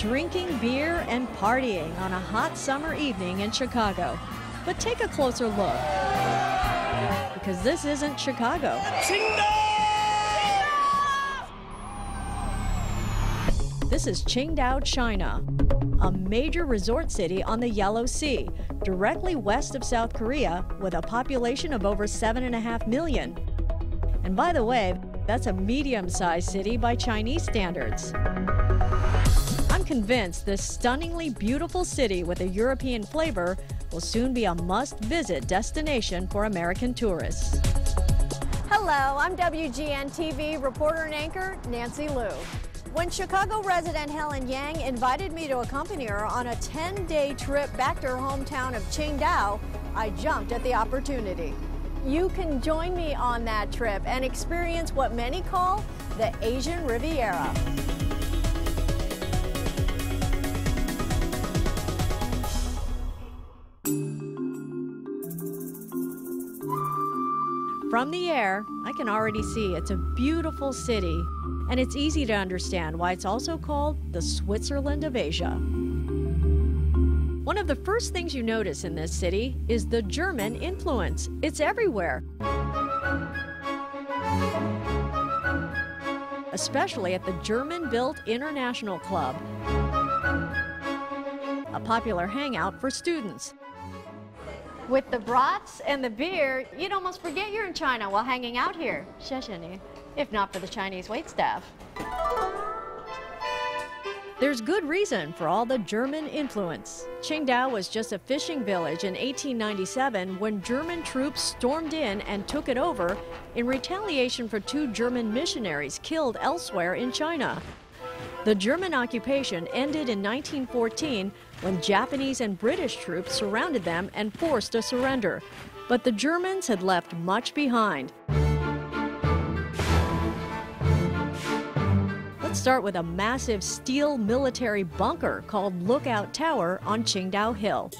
drinking beer and partying on a hot summer evening in Chicago. But take a closer look. Because this isn't Chicago. This is Qingdao, China, a major resort city on the Yellow Sea, directly west of South Korea, with a population of over 7.5 million. And by the way, that's a medium sized city by Chinese standards. Convinced this stunningly beautiful city with a European flavor will soon be a must visit destination for American tourists. Hello, I'm WGN TV reporter and anchor Nancy Loo. When Chicago resident Helen Yang invited me to accompany her on a 10 day trip back to her hometown of Qingdao, I jumped at the opportunity. You can join me on that trip and experience what many call the Asian Riviera. From the air, I can already see it's a beautiful city, and it's easy to understand why it's also called the Switzerland of Asia. One of the first things you notice in this city is the German influence. It's everywhere. Especially at the German built International Club, a popular hangout for students. With the brats and the beer, you'd almost forget you're in China while hanging out here. If not for the Chinese waitstaff. There's good reason for all the German influence. Qingdao was just a fishing village in 1897 when German troops stormed in and took it over in retaliation for two German missionaries killed elsewhere in China. The German occupation ended in 1914 when Japanese and British troops surrounded them and forced a surrender. But the Germans had left much behind. Let's start with a massive steel military bunker called Lookout Tower on Qingdao Hill.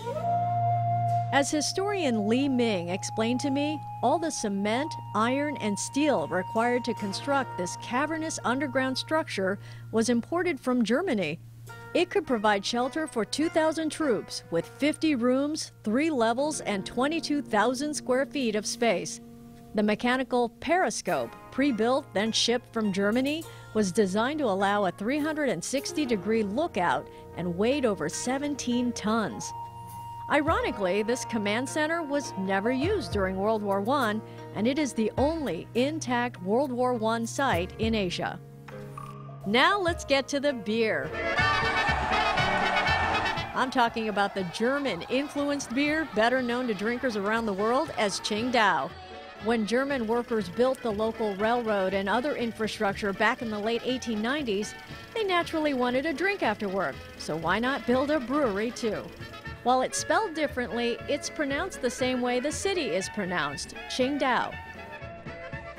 As historian Li Ming explained to me, all the cement, iron, and steel required to construct this cavernous underground structure was imported from Germany. It could provide shelter for 2,000 troops with 50 rooms, three levels, and 22,000 square feet of space. The mechanical periscope, pre built, then shipped from Germany, was designed to allow a 360 degree lookout and weighed over 17 tons. Ironically, this command center was never used during World War I, and it is the only intact World War I site in Asia. Now let's get to the beer. I'm talking about the German influenced beer, better known to drinkers around the world as Tsingtao. When German workers built the local railroad and other infrastructure back in the late 1890s, they naturally wanted a drink after work, so why not build a brewery too? While it's spelled differently, it's pronounced the same way the city is pronounced, Qingdao.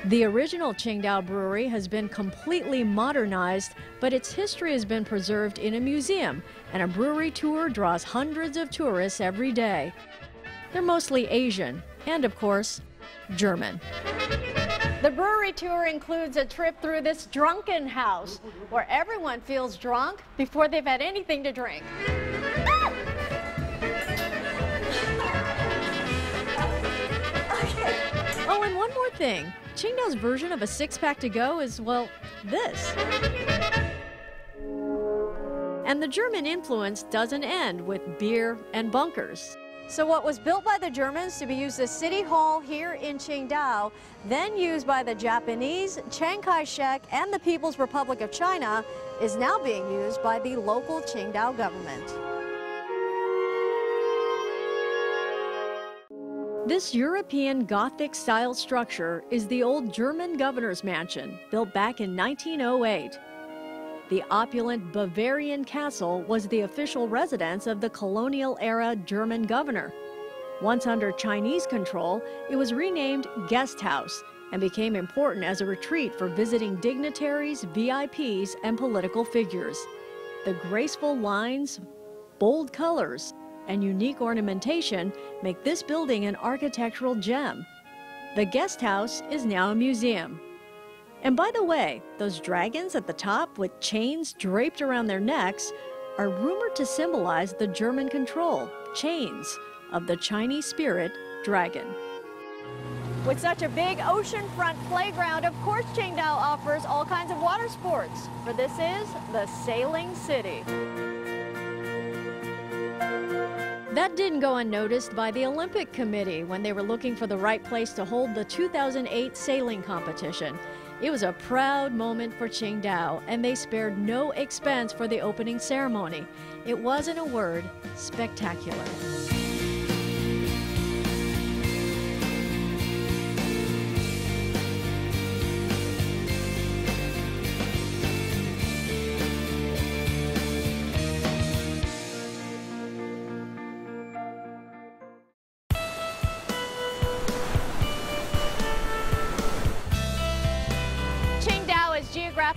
The original Tsingtao Brewery has been completely modernized, but its history has been preserved in a museum, and a brewery tour draws hundreds of tourists every day. They're mostly Asian, and of course, German. The brewery tour includes a trip through this drunken house where everyone feels drunk before they've had anything to drink. Thing. Qingdao's version of a six pack to go is, well, this. And the German influence doesn't end with beer and bunkers. So what was built by the Germans to be used as City Hall here in Qingdao, then used by the Japanese, Chiang Kai-shek, and the People's Republic of China, is now being used by the local Qingdao government. This European Gothic style structure is the old German governor's mansion, built back in 1908. The opulent Bavarian castle was the official residence of the colonial era German governor. Once under Chinese control, it was renamed Guest House and became important as a retreat for visiting dignitaries, VIPs, and political figures. The graceful lines, bold colors, and unique ornamentation make this building an architectural gem. The guest house is now a museum. And by the way, those dragons at the top with chains draped around their necks are rumored to symbolize the German control, chains, of the Chinese spirit, dragon. With such a big oceanfront playground, of course Qingdao offers all kinds of water sports, for this is the Sailing City. That didn't go unnoticed by the Olympic Committee when they were looking for the right place to hold the 2008 sailing competition. It was a proud moment for Qingdao, and they spared no expense for the opening ceremony. It was, in a word, spectacular.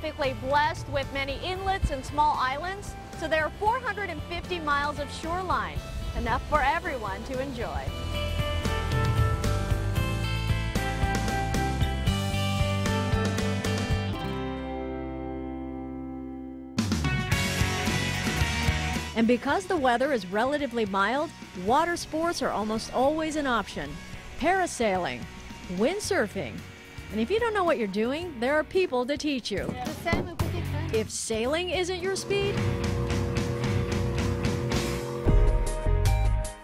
Geographically blessed with many inlets and small islands, so there are 450 miles of shoreline, enough for everyone to enjoy. And because the weather is relatively mild, water sports are almost always an option. Parasailing, windsurfing, and if you don't know what you're doing, there are people to teach you. If sailing isn't your speed,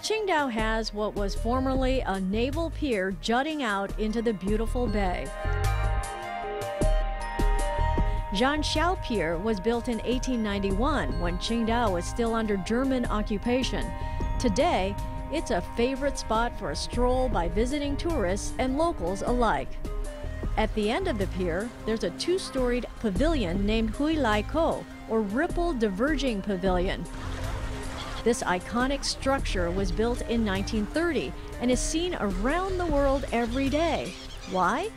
Qingdao has what was formerly a naval pier jutting out into the beautiful bay. Zhanqiao Pier was built in 1891 when Qingdao was still under German occupation. Today, it's a favorite spot for a stroll by visiting tourists and locals alike. At the end of the pier, there's a two storied pavilion named Hui Lai Ko, or Ripple Diverging Pavilion. This iconic structure was built in 1930 and is seen around the world every day. Why?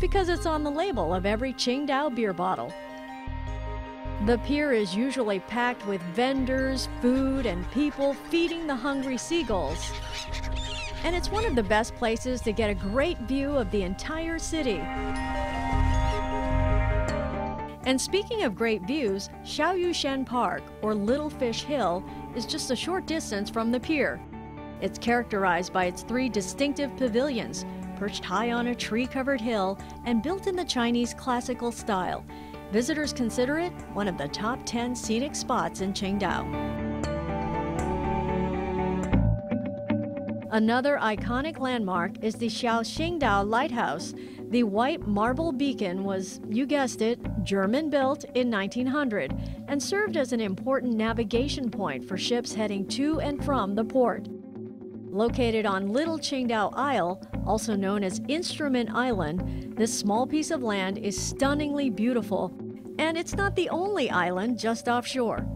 Because it's on the label of every Tsingtao beer bottle. The pier is usually packed with vendors, food, and people feeding the hungry seagulls and it's one of the best places to get a great view of the entire city. And speaking of great views, Xiaoyushan Park, or Little Fish Hill, is just a short distance from the pier. It's characterized by its three distinctive pavilions, perched high on a tree covered hill and built in the Chinese classical style. Visitors consider it one of the top 10 scenic spots in Qingdao. Another iconic landmark is the Xiaoqingdao Lighthouse. The white marble beacon was, you guessed it, German built in 1900 and served as an important navigation point for ships heading to and from the port. Located on Little Qingdao Isle, also known as Instrument Island, this small piece of land is stunningly beautiful. And it's not the only island just offshore.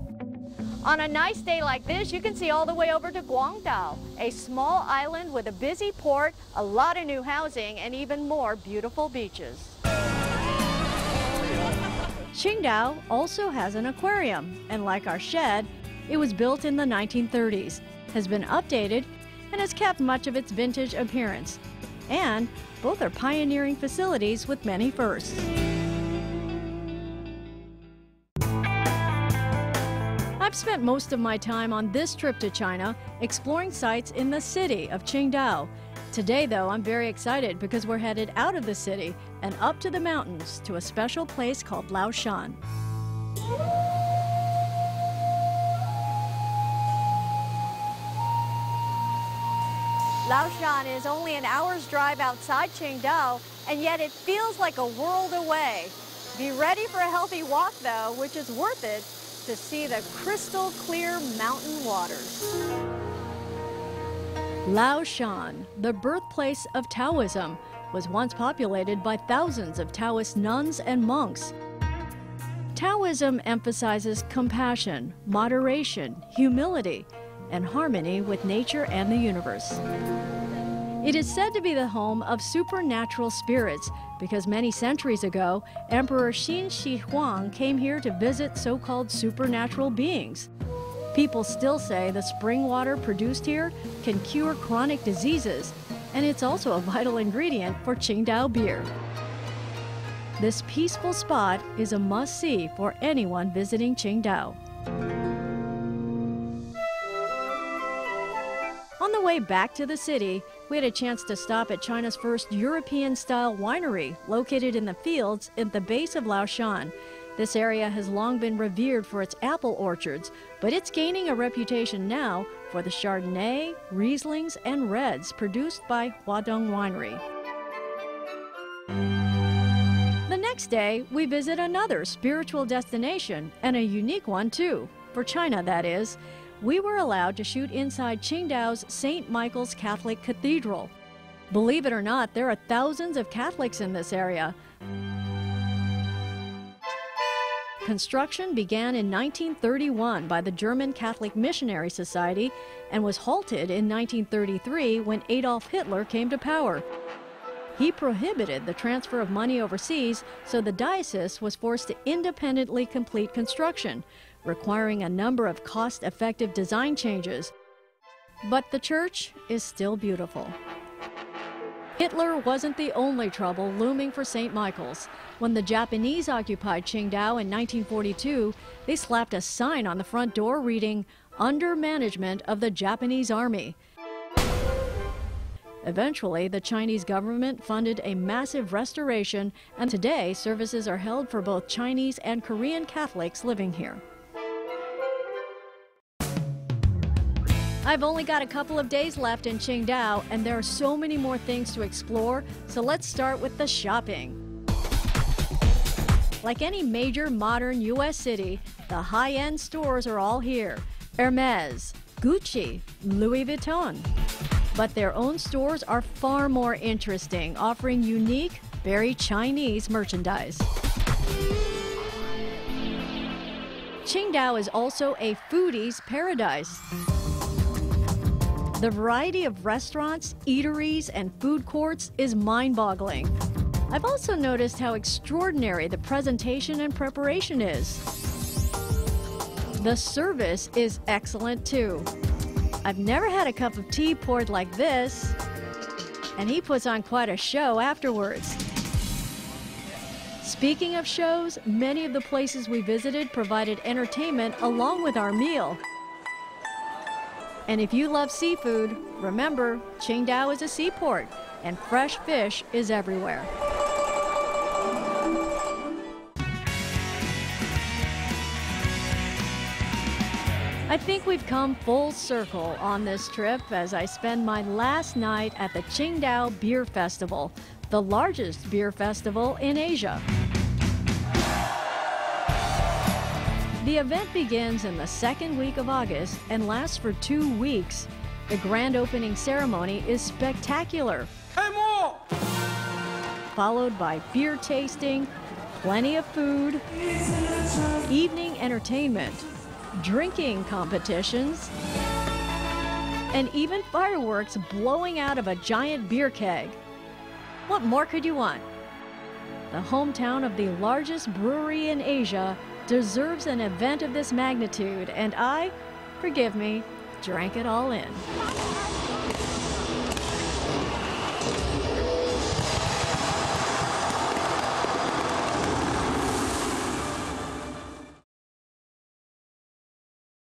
On a nice day like this, you can see all the way over to Guangdao, a small island with a busy port, a lot of new housing, and even more beautiful beaches. Qingdao also has an aquarium, and like our shed, it was built in the 1930s, has been updated, and has kept much of its vintage appearance. And both are pioneering facilities with many firsts. I've spent most of my time on this trip to China exploring sites in the city of Qingdao. Today, though, I'm very excited because we're headed out of the city and up to the mountains to a special place called Laoshan. Laoshan is only an hour's drive outside Qingdao, and yet it feels like a world away. Be ready for a healthy walk, though, which is worth it to see the crystal clear mountain waters. Laoshan, the birthplace of Taoism, was once populated by thousands of Taoist nuns and monks. Taoism emphasizes compassion, moderation, humility, and harmony with nature and the universe. It is said to be the home of supernatural spirits because many centuries ago, Emperor Qin Shi Huang came here to visit so called supernatural beings. People still say the spring water produced here can cure chronic diseases, and it's also a vital ingredient for Tsingtao beer. This peaceful spot is a must see for anyone visiting Qingdao. On the way back to the city, we had a chance to stop at China's first European style winery, located in the fields at the base of Laoshan. This area has long been revered for its apple orchards, but it's gaining a reputation now for the Chardonnay, Rieslings, and Reds produced by Huadong Winery. The next day, we visit another spiritual destination, and a unique one too, for China that is. We were allowed to shoot inside Qingdao's St. Michael's Catholic Cathedral. Believe it or not, there are thousands of Catholics in this area. Construction began in 1931 by the German Catholic Missionary Society and was halted in 1933 when Adolf Hitler came to power. He prohibited the transfer of money overseas, so the diocese was forced to independently complete construction, requiring a number of cost effective design changes. But the church is still beautiful. Hitler wasn't the only trouble looming for St. Michael's. When the Japanese occupied Qingdao in 1942, they slapped a sign on the front door reading, Under management of the Japanese Army. Eventually, the Chinese government funded a massive restoration, and today services are held for both Chinese and Korean Catholics living here. I've only got a couple of days left in Qingdao, and there are so many more things to explore, so let's start with the shopping. Like any major modern U.S. city, the high end stores are all here Hermes, Gucci, Louis Vuitton. But their own stores are far more interesting, offering unique, very Chinese merchandise. Qingdao is also a foodie's paradise. The variety of restaurants, eateries, and food courts is mind boggling. I've also noticed how extraordinary the presentation and preparation is. The service is excellent too. I've never had a cup of tea poured like this, and he puts on quite a show afterwards. Speaking of shows, many of the places we visited provided entertainment along with our meal. And if you love seafood, remember, Qingdao is a seaport and fresh fish is everywhere. I think we've come full circle on this trip as I spend my last night at the Qingdao Beer Festival, the largest beer festival in Asia. The event begins in the second week of August and lasts for two weeks. The grand opening ceremony is spectacular, followed by beer tasting, plenty of food, evening entertainment, drinking competitions, and even fireworks blowing out of a giant beer keg. What more could you want? The hometown of the largest brewery in Asia deserves an event of this magnitude, and I, forgive me, drank it all in.